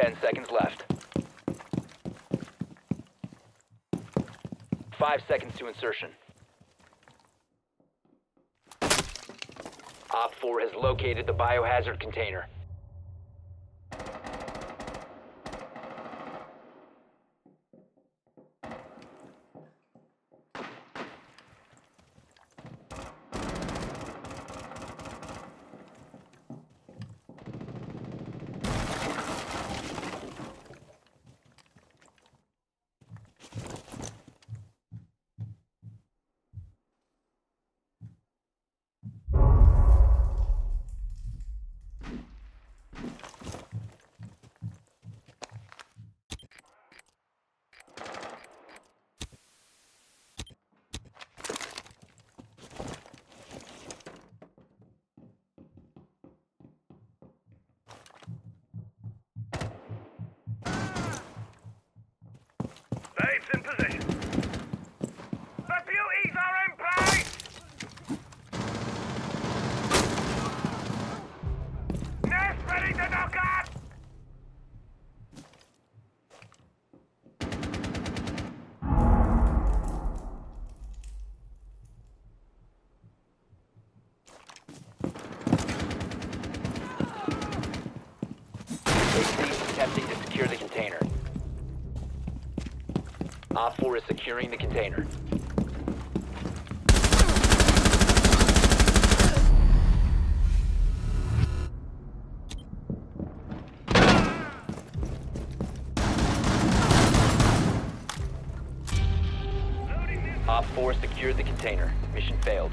Ten seconds left. Five seconds to insertion. OpFor has located the biohazard container. Babes in position. The beauties are in place! Nest ready to knock up! AC is attempting to secure the container. OpFor is securing the container. OpFor secured the container. Mission failed.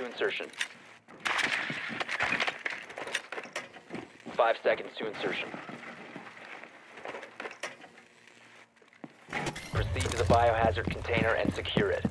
to insertion. Five seconds to insertion. Proceed to the biohazard container and secure it.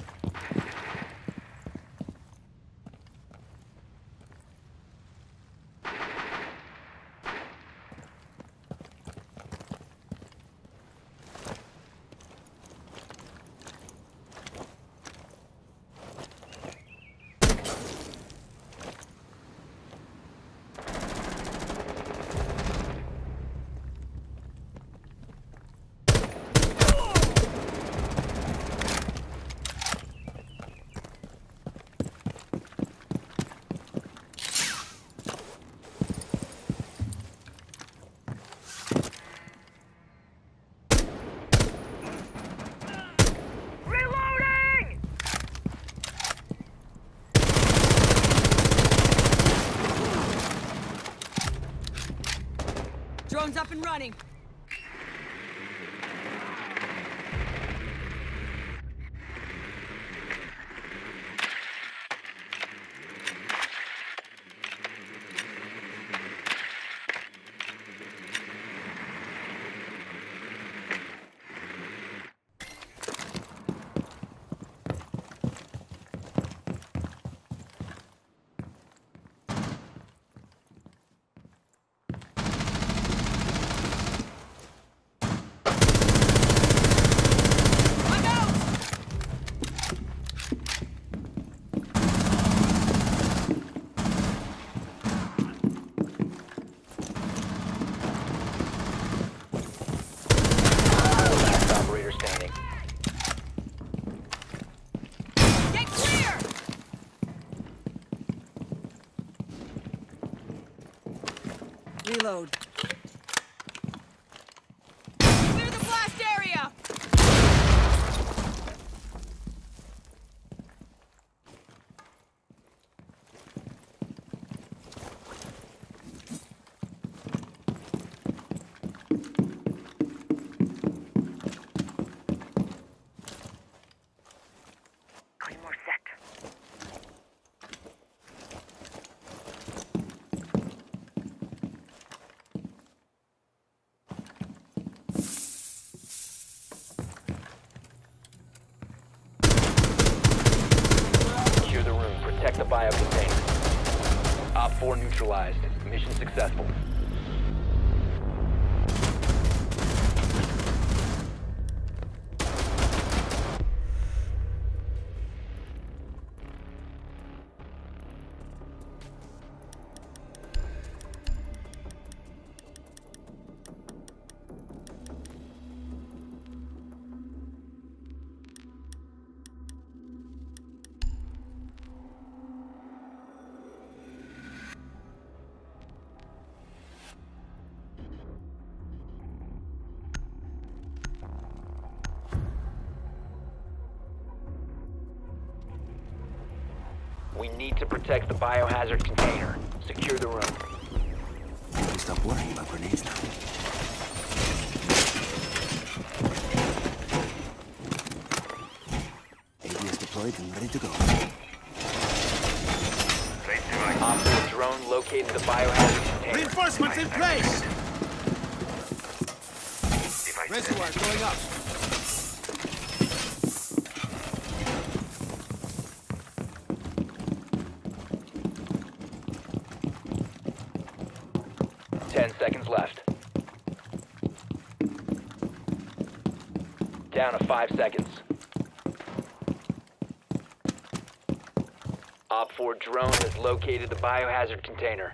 4 neutralized. Mission successful. We need to protect the biohazard container. Secure the room. Stop worrying about grenades now. ADS deployed and ready to go. Place device. OpFor drone located the biohazard container. Reinforcements in place! Device Reservoir going up. Ten seconds left. Down to five seconds. OpFor drone has located the biohazard container.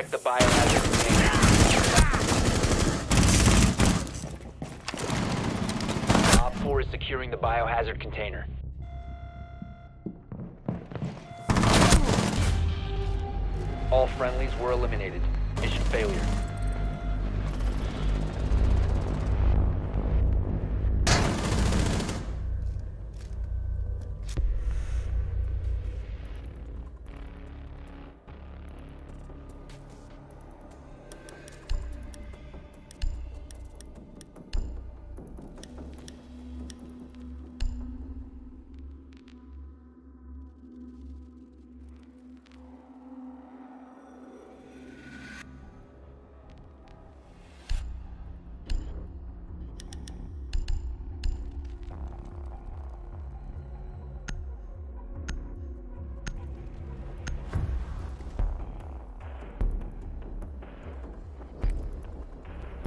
Protect the biohazard. OpFor is securing the biohazard container. All friendlies were eliminated. Mission failure.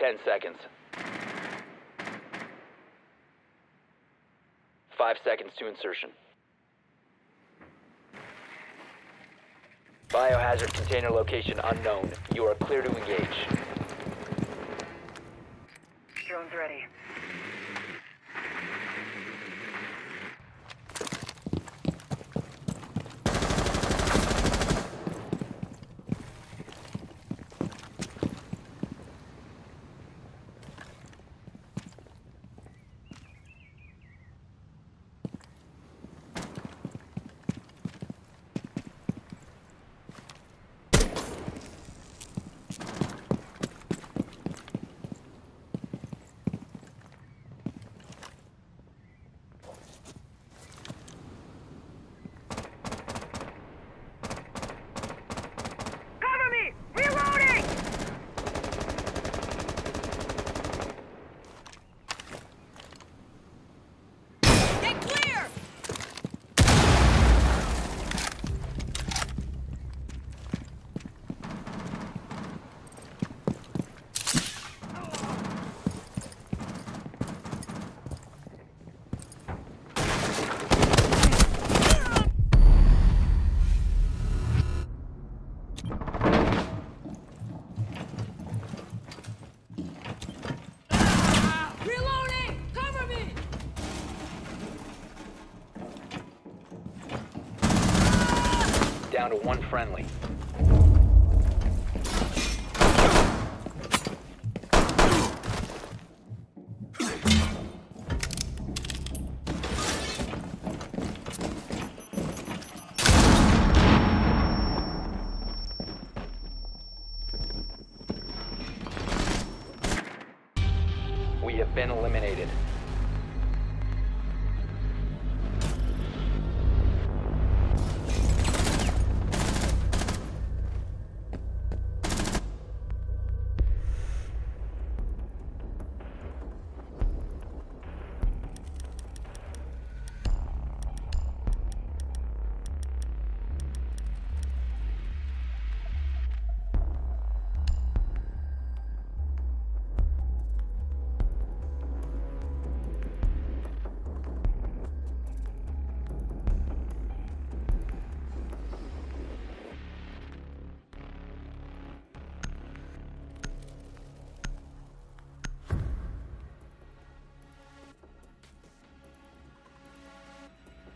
10 seconds. Five seconds to insertion. Biohazard container location unknown. You are clear to engage. Drone's ready. Down to one friendly. We have been eliminated.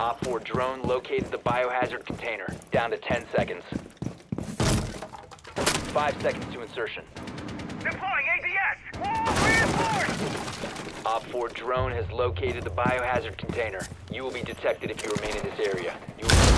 OpFor drone located the biohazard container. Down to 10 seconds. 5 seconds to insertion. Deploying ADS! Wall reinforced! OpFor drone has located the biohazard container. You will be detected if you remain in this area. You will